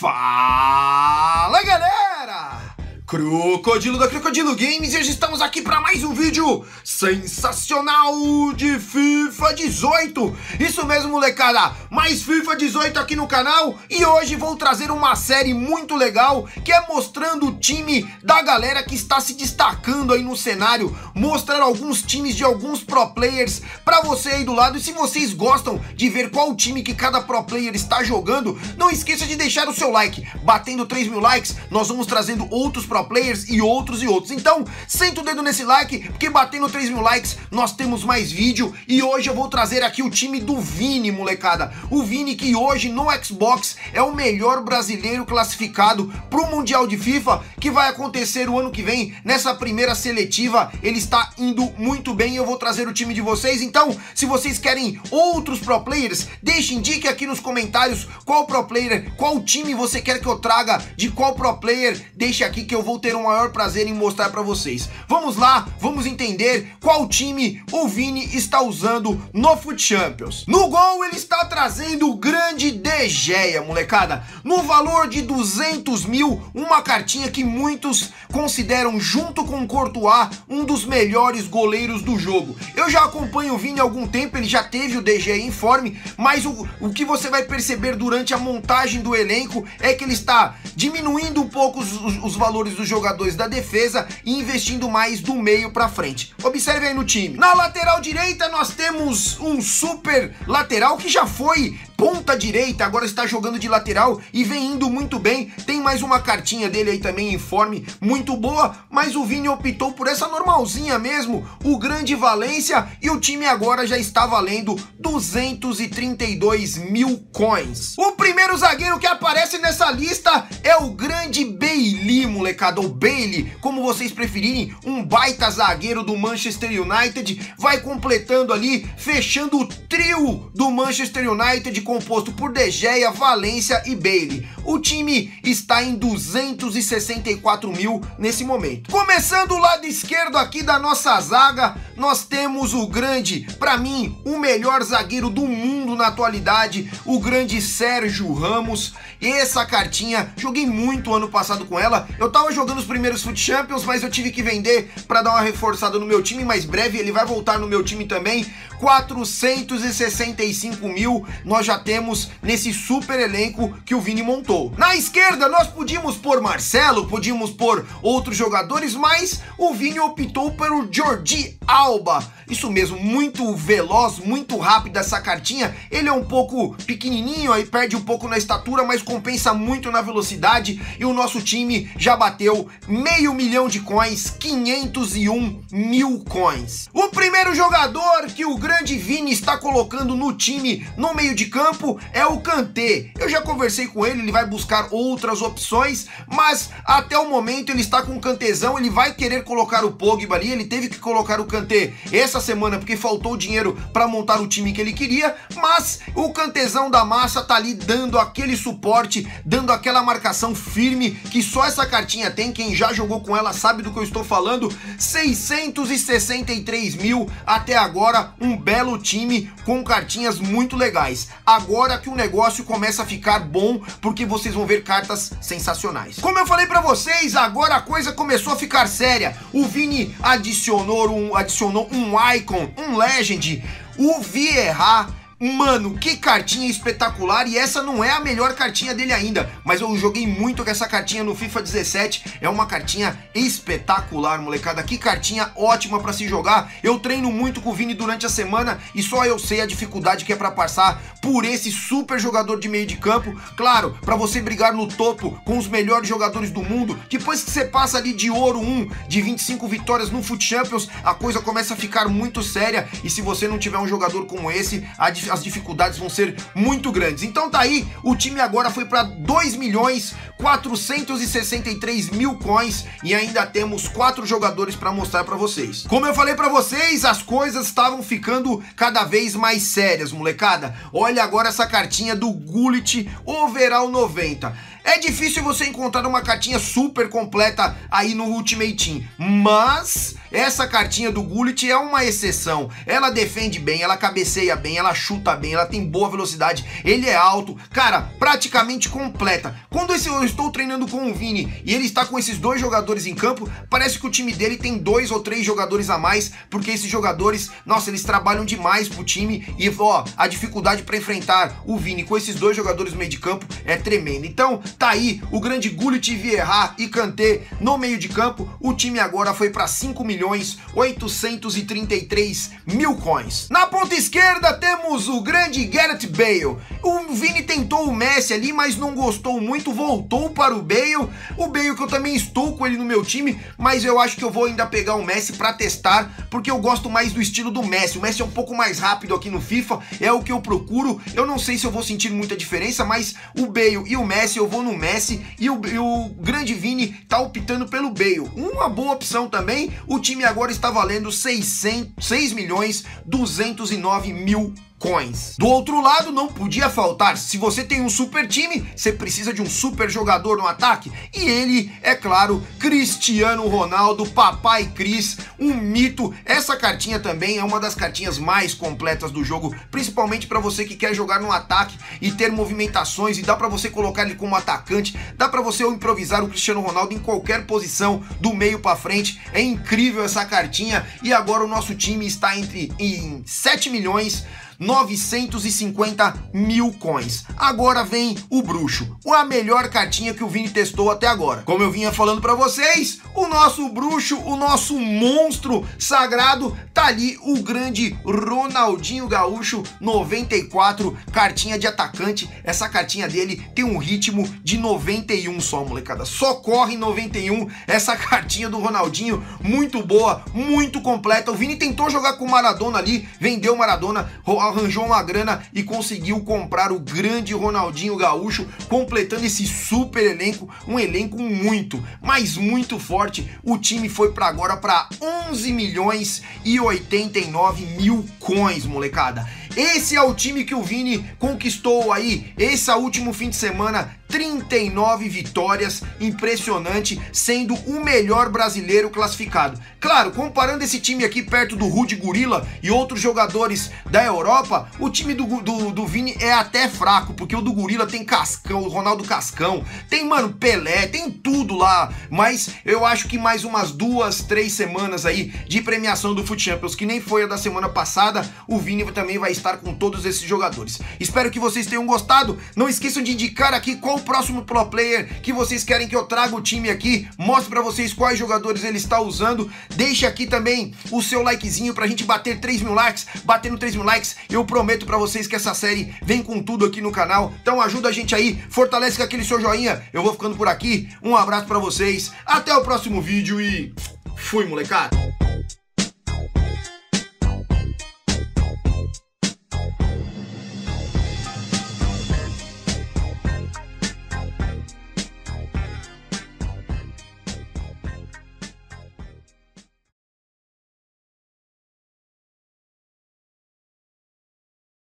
Fala galera! Crocodilo da Crocodilo Games e hoje estamos aqui para mais um vídeo sensacional de FIFA 18. Isso mesmo, molecada, mais FIFA 18 aqui no canal e hoje vou trazer uma série muito legal que é mostrando o time da galera que está se destacando aí no cenário, mostrar alguns times de alguns pro players para você aí do lado e se vocês gostam de ver qual time que cada pro player está jogando, não esqueça de deixar o seu like. Batendo 3 mil likes, nós vamos trazendo outros pro players e outros e outros. Então, senta o dedo nesse like, porque batendo 3 mil likes, nós temos mais vídeo. E hoje eu vou trazer aqui o time do Vini, molecada. O Vini que hoje no Xbox é o melhor brasileiro classificado para o Mundial de FIFA, que vai acontecer o ano que vem, nessa primeira seletiva. Ele está indo muito bem eu vou trazer o time de vocês. Então, se vocês querem outros pro players, deixe, indique aqui nos comentários qual pro player, qual time você quer que eu traga, de qual pro player, deixe aqui que eu vou vou ter o maior prazer em mostrar para vocês. Vamos lá, vamos entender qual time o Vini está usando no Foot Champions. No gol ele está trazendo o grande De Gea, molecada. No valor de 200 mil, uma cartinha que muitos consideram, junto com o Courtois, um dos melhores goleiros do jogo. Eu já acompanho o Vini há algum tempo, ele já teve o De Gea em informe, mas o, o que você vai perceber durante a montagem do elenco é que ele está diminuindo um pouco os, os, os valores dos jogadores da defesa e investindo mais do meio para frente. Observe aí no time. Na lateral direita nós temos um super lateral que já foi ponta direita, agora está jogando de lateral e vem indo muito bem. Tem mais uma cartinha dele aí também em forme muito boa, mas o Vini optou por essa normalzinha mesmo, o grande Valência, e o time agora já está valendo 232 mil coins. O primeiro zagueiro que aparece nessa lista é o grande Bailey, molecada, ou Bailey, como vocês preferirem, um baita zagueiro do Manchester United, vai completando ali, fechando o trio do Manchester United composto por De Gea, Valência e Bailey. O time está em 264 mil nesse momento. Começando o lado esquerdo aqui da nossa zaga, nós temos o grande, para mim, o melhor zagueiro do mundo na atualidade, o grande Sérgio Ramos. Essa cartinha, joguei muito ano passado com ela. Eu tava jogando os primeiros Foot Champions, mas eu tive que vender para dar uma reforçada no meu time, mas breve ele vai voltar no meu time também. 465 mil nós já temos nesse super elenco que o Vini montou. Na esquerda nós podíamos pôr Marcelo, podíamos pôr outros jogadores, mas o Vini optou pelo Jordi Alba. Isso mesmo, muito veloz, muito rápido essa cartinha. Ele é um pouco pequenininho, aí perde um pouco na estatura, mas compensa muito na velocidade. E o nosso time já bateu meio milhão de coins, 501 mil coins. O primeiro jogador que o grande Vini está colocando no time no meio de campo é o Kanté. Eu já conversei com ele, ele vai buscar outras opções, mas até o momento ele está com o Kantezão, ele vai querer colocar o Pogba ali, ele teve que colocar o Kanté essa semana porque faltou dinheiro para montar o time que ele queria, mas o Kantezão da massa tá ali dando aquele suporte, dando aquela marcação firme que só essa cartinha tem, quem já jogou com ela sabe do que eu estou falando, 663 mil até agora, um belo time com cartinhas muito legais. Agora que o negócio começa a ficar bom, porque vocês vão ver cartas sensacionais. Como eu falei para vocês, agora a coisa começou a ficar séria. O Vini adicionou um, adicionou um icon, um legend, o Vieira Mano, que cartinha espetacular e essa não é a melhor cartinha dele ainda, mas eu joguei muito com essa cartinha no FIFA 17, é uma cartinha espetacular, molecada, que cartinha ótima para se jogar. Eu treino muito com o Vini durante a semana e só eu sei a dificuldade que é para passar por esse super jogador de meio de campo. Claro, para você brigar no topo com os melhores jogadores do mundo, depois que você passa ali de ouro 1, de 25 vitórias no Foot Champions, a coisa começa a ficar muito séria e se você não tiver um jogador como esse, a as dificuldades vão ser muito grandes. Então tá aí, o time agora foi para 2 milhões 463 mil coins e ainda temos quatro jogadores para mostrar para vocês. Como eu falei para vocês, as coisas estavam ficando cada vez mais sérias, molecada. Olha agora essa cartinha do Gullit Overall 90. É difícil você encontrar uma cartinha super completa aí no Ultimate Team, mas essa cartinha do Gullit é uma exceção. Ela defende bem, ela cabeceia bem, ela chuta bem, ela tem boa velocidade, ele é alto, cara, praticamente completa. Quando eu estou treinando com o Vini e ele está com esses dois jogadores em campo, parece que o time dele tem dois ou três jogadores a mais, porque esses jogadores, nossa, eles trabalham demais pro time e, ó, a dificuldade para enfrentar o Vini com esses dois jogadores no meio de campo é tremenda. Então, tá aí o grande Gullit, Vieira e Kanté no meio de campo. O time agora foi para 5 milhões milhões 833 mil coins. Na ponta esquerda temos o grande Gareth Bale. O Vini tentou o Messi ali, mas não gostou muito, voltou para o Bale. O Bale que eu também estou com ele no meu time, mas eu acho que eu vou ainda pegar o Messi para testar, porque eu gosto mais do estilo do Messi. O Messi é um pouco mais rápido aqui no FIFA, é o que eu procuro. Eu não sei se eu vou sentir muita diferença, mas o Bale e o Messi, eu vou no Messi e o, e o grande Vini tá optando pelo Bale. Uma boa opção também, o time agora está valendo 600, 6 milhões 209 mil coins. Do outro lado, não podia faltar. Se você tem um super time, você precisa de um super jogador no ataque. E ele, é claro, Cristiano Ronaldo, Papai Cris, um mito. Essa cartinha também é uma das cartinhas mais completas do jogo, principalmente para você que quer jogar no ataque e ter movimentações e dá para você colocar ele como atacante, dá para você improvisar o Cristiano Ronaldo em qualquer posição, do meio para frente. É incrível essa cartinha e agora o nosso time está entre em 7 milhões 950 mil coins. Agora vem o bruxo, a melhor cartinha que o Vini testou até agora. Como eu vinha falando para vocês, o nosso bruxo, o nosso monstro sagrado, tá ali o grande Ronaldinho Gaúcho 94, cartinha de atacante. Essa cartinha dele tem um ritmo de 91 só, molecada. Só corre 91 essa cartinha do Ronaldinho, muito boa, muito completa. O Vini tentou jogar com o Maradona ali, vendeu o Maradona, arranjou uma grana e conseguiu comprar o grande Ronaldinho Gaúcho, completando esse super elenco, um elenco muito, mas muito forte. O time foi para agora para 11 milhões e 89 mil coins, molecada. Esse é o time que o Vini conquistou aí, esse último fim de semana, 39 vitórias, impressionante, sendo o melhor brasileiro classificado. Claro, comparando esse time aqui perto do Rudy Gorila e outros jogadores da Europa, o time do, do, do Vini é até fraco, porque o do Gorila tem Cascão, o Ronaldo Cascão, tem, mano, Pelé, tem tudo lá, mas eu acho que mais umas duas, três semanas aí de premiação do Foot Champions, que nem foi a da semana passada, o Vini também vai estar com todos esses jogadores. Espero que vocês tenham gostado. Não esqueçam de indicar aqui qual o próximo pro player que vocês querem que eu traga o time aqui. Mostre para vocês quais jogadores ele está usando. Deixe aqui também o seu likezinho pra gente bater 3 mil likes. Batendo 3 mil likes, eu prometo para vocês que essa série vem com tudo aqui no canal. Então ajuda a gente aí, fortalece com aquele seu joinha. Eu vou ficando por aqui. Um abraço para vocês. Até o próximo vídeo e fui, molecada.